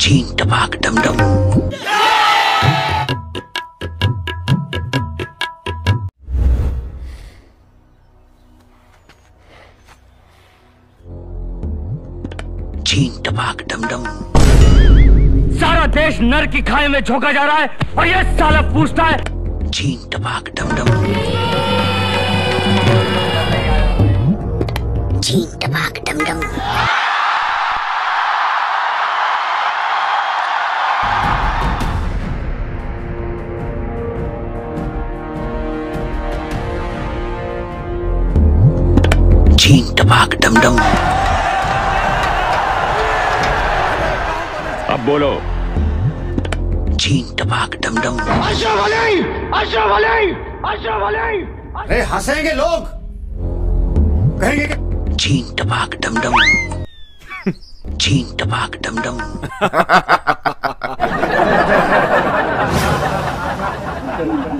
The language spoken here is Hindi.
छीन टपाक डम डम। छीन टपाक डम डम। सारा देश नर की खाई में झोंका जा रहा है और ये साला पूछता है। छीन टपाक डम डम। छीन टपाक डम। छीन टपाक डमडम। अब बोलो। छीन टपाक डमडम। अशरफ अली अशरफ अली अशरफ अली अरे हंसेंगे लोग। कहेंगे छीन टपाक डमडम। छीन टपाक डमडम।